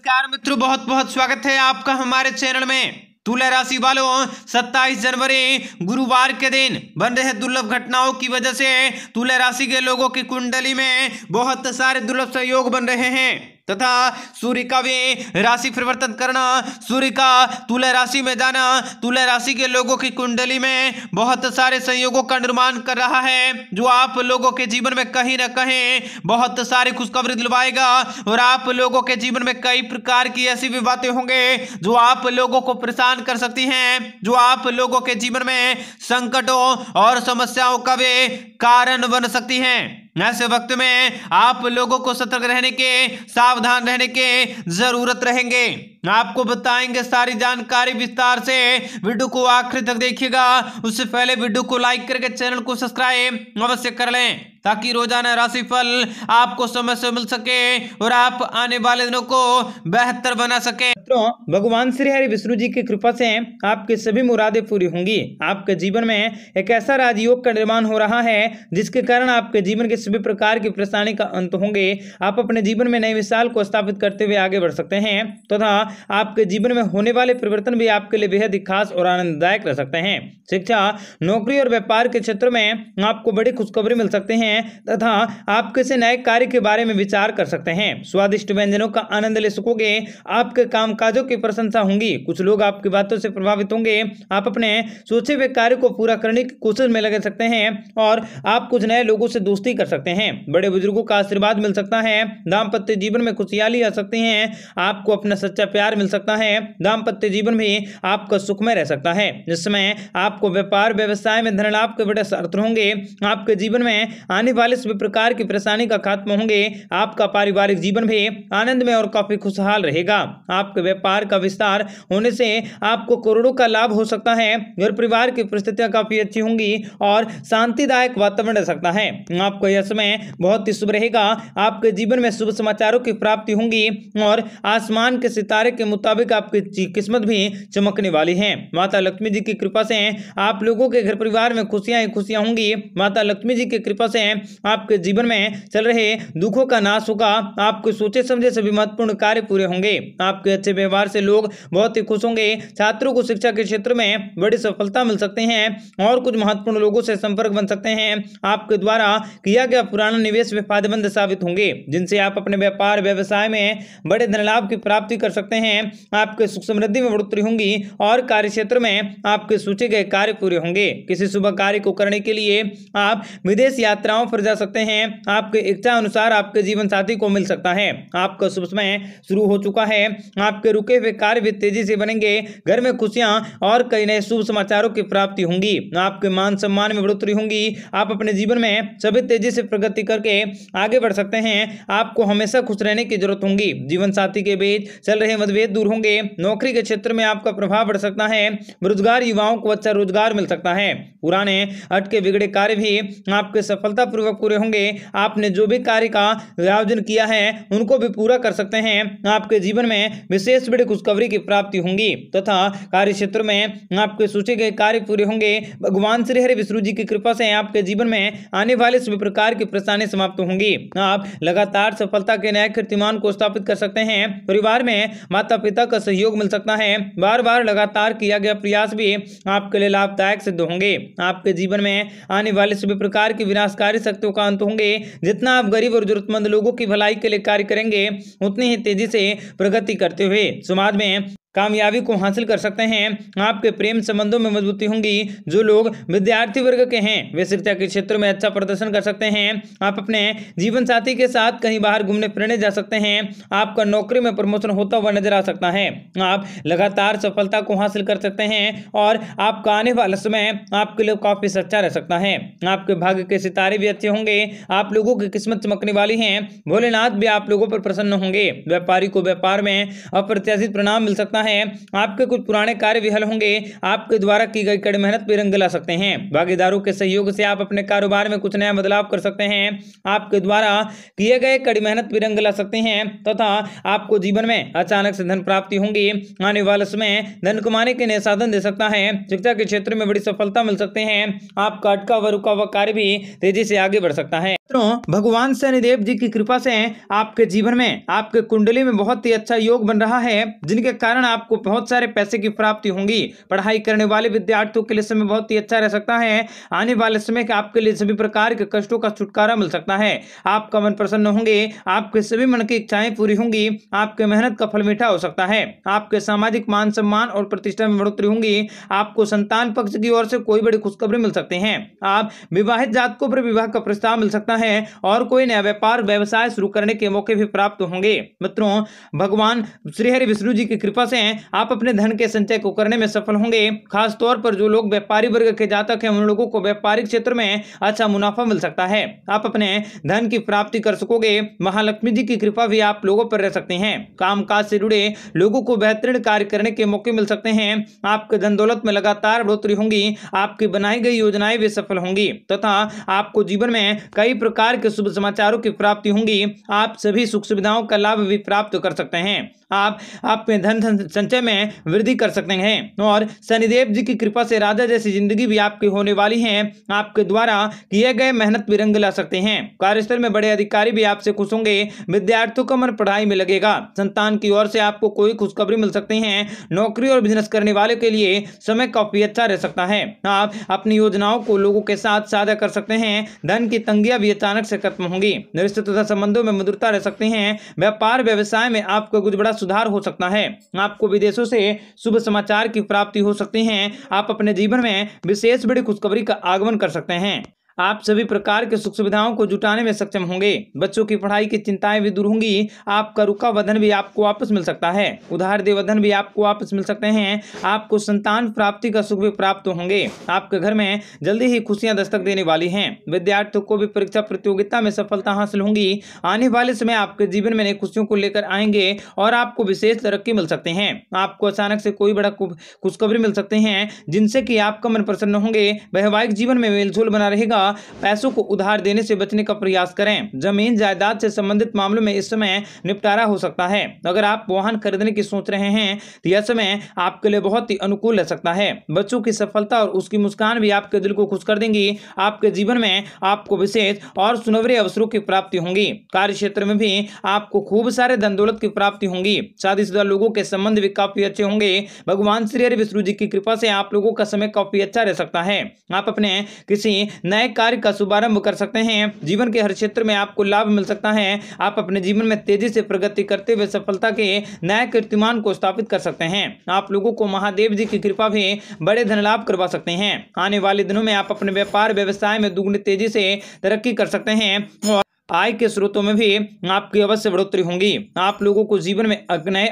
नमस्कार मित्रों बहुत बहुत स्वागत है आपका हमारे चैनल में। तुला राशि वालों 27 जनवरी, गुरुवार के दिन बन रहे दुर्लभ घटनाओं की वजह से तुला राशि के लोगों की कुंडली में बहुत सारे दुर्लभ सहयोग बन रहे हैं। तथा सूर्य का भी राशि परिवर्तन करना, सूर्य का तुला राशि में जाना, तुला राशि के लोगों की कुंडली में बहुत सारे संयोगों का निर्माण कर रहा है, जो आप लोगों के जीवन में कहीं ना कहीं बहुत सारी खुशखबरी दिलवाएगा और आप लोगों के जीवन में कई प्रकार की ऐसी भी बातें होंगे, जो आप लोगों को परेशान कर सकती हैं, जो आप लोगों के जीवन में संकटों और समस्याओं का भी कारण बन सकती हैं। ऐसे वक्त में आप लोगों को सतर्क रहने के, सावधान रहने के ज़रूरत रहेंगे। आपको बताएँगे सारी जानकारी विस्तार से। वीडियो को आखिर तक देखिएगा। उससे पहले वीडियो को लाइक करके चैनल को सब्सक्राइब अवश्य कर लें, ताकि रोज़ाना राशिफल आपको समय से मिल सके और आप आने वाले दिनों को बेहतर बना सके। मित्रों, भगवान श्री हरि विष्णु जी की कृपा से आपकी सभी मुरादें पूरी होंगी। आपके जीवन में एक ऐसा राजयोग का निर्माण हो रहा है, जिसके कारण आपके जीवन के सभी प्रकार की परेशानी का अंत होंगे। आप अपने जीवन में नई मिसाल को स्थापित करते हुए आगे बढ़ सकते हैं, तथा तो आपके जीवन में होने वाले परिवर्तन भी आपके लिए बेहद खास और आनंददायक रह सकते हैं। शिक्षा, नौकरी और व्यापार के क्षेत्र में आपको बड़ी खुशखबरी मिल सकते हैं, तथा आप किसी नए कार्य के बारे में विचार कर सकते हैं। स्वादिष्ट व्यंजनों का आनंद ले सकोगे, आपके काम काजों की प्रशंसा होंगी। कुछ लोग आपकी बातों से प्रभावित होंगे। आप अपने सोचे हुए कार्य को पूरा करने की कोशिश में लगे सकते हैं और आप कुछ नए लोगों से दोस्ती कर सकते हैं। बड़े बुज़ुर्गों का आशीर्वाद मिल सकता है। दाम्पत्य जीवन में खुशहाली आ सकती है। आपको अपना सच्चा प्यार मिल सकता है। दाम्पत्य जीवन भी आपका सुखमय रह सकता है। जिसमें आपको व्यापार, व्यवसाय में धन लाभ के बड़े अर्थ होंगे, आपके जीवन में आने वाले सभी प्रकार की परेशानी का खात्मा होंगे। आपका पारिवारिक जीवन भी आनंद में और काफ़ी खुशहाल रहेगा। आपके व्यापार का विस्तार होने से आपको करोड़ों का लाभ हो सकता है। घर परिवार की परिस्थितियाँ काफ़ी अच्छी होंगी और शांतिदायक वातावरण रह सकता है। आपको यह समय बहुत ही शुभ रहेगा। आपके जीवन में शुभ समाचारों की प्राप्ति होंगी और आसमान के सितारे के मुताबिक आपकी किस्मत भी चमकने वाली है। माता लक्ष्मी जी की कृपा से आप लोगों के घर परिवार में खुशियाँ ही खुशियाँ होंगी। माता लक्ष्मी जी की कृपा से आपके जीवन में चल रहे दुखों का नाश होगा। आपके सोचे समझे सभी महत्वपूर्ण कार्य पूरे होंगे। आपके अच्छे व्यवहार से लोग बहुत ही खुश होंगे। छात्रों को शिक्षा के क्षेत्र में बड़ी सफलता मिल सकते हैं और कुछ महत्वपूर्ण लोगों से संपर्क बन सकते हैं। आपके द्वारा किया गया पुराना निवेश में फ़ायदेमंद साबित होंगे, जिनसे आप अपने व्यापार, व्यवसाय में बड़े धन लाभ की प्राप्ति कर सकते हैं। आपके सुख समृद्धि में बढ़ोतरी होंगी और कार्य क्षेत्र में आपके सूचे गए कार्य पूरे होंगे। किसी शुभ कार्य को करने के लिए आप विदेश यात्राओं पर जा सकते हैं। आपके इच्छा अनुसार आपके जीवन साथी को मिल सकता है। आपका शुभ समय शुरू हो चुका है। आपके रुके हुए कार्य भी तेज़ी से बनेंगे। घर में खुशियाँ और कई नए शुभ समाचारों की प्राप्ति होंगी। आपके मान सम्मान में बढ़ोतरी होंगी। आप अपने जीवन में सभी तेज़ी से प्रगति करके आगे बढ़ सकते हैं। आपको हमेशा खुश रहने की ज़रूरत होगी। जीवन साथी के बीच चल रहे मतभेद दूर होंगे। नौकरी के क्षेत्र में आपका प्रभाव बढ़ सकता है। बेरोजगार युवाओं को अच्छा रोज़गार मिल सकता है। पुराने अटके बिगड़े कार्य भी आपके सफलतापूर्वक पूरे होंगे। आपने जो भी कार्य का आयोजन किया है, उनको भी पूरा कर सकते हैं। आपके जीवन में विशेष बड़ी खुशखबरी की प्राप्ति होंगी। तथा कार्य क्षेत्र में आपके सोचे गए कार्य पूरे होंगे। भगवान श्री हरि विष्णु जी की कृपा से आपके जीवन में आने वाले सभी प्रकार की परेशानी समाप्त होंगी। आप लगातार सफलता के नए कीर्तिमान को स्थापित कर सकते हैं। परिवार में माता पिता का सहयोग मिल सकता है। बार बार लगातार किया गया प्रयास भी आपके लिए लाभदायक सिद्ध होंगे। आपके जीवन में आने वाले सभी प्रकार की विनाशकारी शक्तियों का अंत होंगे। जितना आप गरीब और जरूरतमंद लोगों की भलाई के लिए कार्य करेंगे, उतनी ही तेज़ी से प्रगति करते हुए समाज में कामयाबी को हासिल कर सकते हैं। आपके प्रेम संबंधों में मजबूती होंगी। जो लोग विद्यार्थी वर्ग के हैं, वे शिक्षा के क्षेत्र में अच्छा प्रदर्शन कर सकते हैं। आप अपने जीवन साथी के साथ कहीं बाहर घूमने फिरने जा सकते हैं। आपका नौकरी में प्रमोशन होता हुआ नज़र आ सकता है। आप लगातार सफलता को हासिल कर सकते हैं और आपका आने वाला समय आपके लिए काफ़ी सच्चा रह सकता है। आपके भाग्य के सितारे भी अच्छे होंगे। आप लोगों की किस्मत चमकने वाली है। भोलेनाथ भी आप लोगों पर प्रसन्न होंगे। व्यापारी को व्यापार में अप्रत्याशित परिणाम मिल सकता सकता है, आपके कुछ पुराने कार्य विफल होंगे, आपके द्वारा की गई कड़ी मेहनत भी रंग ला सकते हैं। भागीदारों के सहयोग से आप अपने कारोबार में कुछ नया बदलाव कर सकते हैं, आपके द्वारा किए गए कड़ी मेहनत भी रंग ला सकते हैं, तथा आपको जीवन में अचानक से धन प्राप्ति होंगी, आने वाले समय धन कमाने के नए साधन दे सकता है, शिक्षा के क्षेत्र में बड़ी सफलता मिल सकते हैं, आपका अटका व रुका हुआ कार्य भी तेज़ी से आगे बढ़ सकता है। मित्रों, भगवान शनिदेव जी की कृपा से आपके जीवन में, आपके कुंडली में बहुत ही अच्छा योग बन रहा है, जिनके कारण आपको बहुत सारे पैसे की प्राप्ति होंगी। पढ़ाई करने वाले विद्यार्थियों के लिए समय बहुत ही अच्छा रह सकता है। आने वाले समय के आपके लिए सभी प्रकार के कष्टों का छुटकारा मिल सकता है। आपका मन प्रसन्न होंगे, आपके सभी मन की इच्छाएँ पूरी होंगी, आपके मेहनत का फल मीठा हो सकता है। आपके सामाजिक मान सम्मान और प्रतिष्ठा में बढ़ोतरी होंगी। आपको संतान पक्ष की ओर से कोई बड़ी खुशखबरी मिल सकती है। आप विवाहित जातकों पर विवाह का प्रस्ताव मिल सकता है और कोई नया व्यापार, व्यवसाय शुरू करने के मौके भी प्राप्त होंगे। मित्रों, भगवान श्री हरि विष्णु जी की कृपा से आप अपने धन के संचय को करने में सफल होंगे। खास तौर पर जो लोग व्यापारी वर्ग के जातक हैं, उन लोगों को व्यापारिक क्षेत्र में अच्छा मुनाफा मिल सकता है। आप अपने धन की प्राप्ति कर सकोगे। महालक्ष्मी जी की कृपा भी आप लोगों पर रह सकते हैं। काम काज से जुड़े लोगों को बेहतरीन कार्य करने के मौके मिल सकते हैं। आपके धन दौलत में लगातार बढ़ोतरी होंगी। आपकी बनाई गई योजनाएँ भी सफल होंगी। तथा आपको जीवन में कई प्रकार के शुभ समाचारों की प्राप्ति होंगी। आप सभी सुख सुविधाओं का लाभ भी प्राप्त कर सकते हैं। आप अपने धन संचय में वृद्धि कर सकते हैं और शनिदेव जी की कृपा से राजा जैसी ज़िंदगी भी आपकी होने वाली है। आपके द्वारा किए गए मेहनत भी रंग ला सकते हैं। कार्यस्थल में बड़े अधिकारी भी आपसे खुश होंगे। विद्यार्थियों का मन पढ़ाई में लगेगा। संतान की ओर से आपको कोई खुशखबरी मिल सकती है। नौकरी और बिज़नेस करने वाले के लिए समय काफ़ी अच्छा रह सकता है। आप अपनी योजनाओं को लोगों के साथ साझा कर सकते हैं। धन की तंगियाँ भी अचानक से खत्म होंगी। रिश्ते तथा संबंधों में मधुरता रह सकती है। व्यापार, व्यवसाय में आपको कुछ बड़ा सुधार हो सकता है। आपको विदेशों से शुभ समाचार की प्राप्ति हो सकती है। आप अपने जीवन में विशेष बड़ी खुशखबरी का आगमन कर सकते हैं। आप सभी प्रकार के सुख सुविधाओं को जुटाने में सक्षम होंगे। बच्चों की पढ़ाई की चिंताएँ भी दूर होंगी। आपका रुका वधन भी आपको वापस मिल सकता है। उधार दे वधन भी आपको वापस मिल सकते हैं। आपको संतान प्राप्ति का सुख भी प्राप्त होंगे। आपके घर में जल्दी ही खुशियाँ दस्तक देने वाली हैं। विद्यार्थियों को भी परीक्षा प्रतियोगिता में सफलता हासिल होंगी। आने वाले समय आपके जीवन में नई खुशियों को लेकर आएँगे और आपको विशेष तरक्की मिल सकते हैं। आपको अचानक से कोई बड़ा खुशखबरी मिल सकते हैं, जिनसे कि आपका मन प्रसन्न होंगे। वैवाहिक जीवन में मेलझोल बना रहेगा। पैसों को उधार देने से बचने का प्रयास करें। ज़मीन जायदाद से संबंधित मामलों में इस समय निपटारा हो सकता है। अगर आप वाहन खरीदने की सोच रहे हैं तो यह समय आपके लिए बहुत ही अनुकूल रह सकता है। बच्चों की सफलता और उसकी मुस्कान भी आपके दिल को खुश कर देंगी। आपके जीवन में आपको विशेष और सुनवरे अवसरों की प्राप्ति होंगी। कार्य क्षेत्र में भी आपको खूब सारे धन दौलत की प्राप्ति होंगी। शादीशुदा लोगों के संबंध भी काफ़ी अच्छे होंगे। भगवान श्री हरि विष्णु जी की कृपा से आप लोगों का समय काफ़ी अच्छा रह सकता है। आप अपने किसी नए कार्य का शुभारंभ कर सकते हैं। जीवन के हर क्षेत्र में आपको लाभ मिल सकता है। आप अपने जीवन में तेज़ी से प्रगति करते हुए सफलता के नए कीर्तिमान को स्थापित कर सकते हैं। आप लोगों को महादेव जी की कृपा भी बड़े धन लाभ करवा सकते हैं। आने वाले दिनों में आप अपने व्यापार, व्यवसाय में दुगनी तेज़ी से तरक्की कर सकते हैं और आय के स्रोतों में भी आपकी अवश्य बढ़ोतरी होंगी। आप लोगों को जीवन में नए